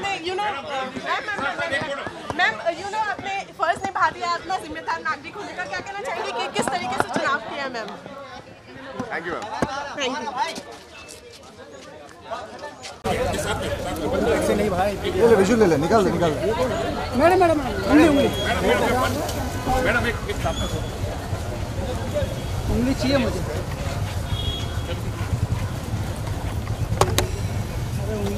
आपने you know ma'am ma'am you know आपने first निभा दिया अपना जिम्मेदार नागरिक होने का क्या कहना चाहेंगे कि किस तरीके से चुनाव किया है ma'am? Thank you thank you visual ले ले निकाल ले निकाल मैडम मैडम मैडम मैडम उंगली उंगली चाहिए मुझे।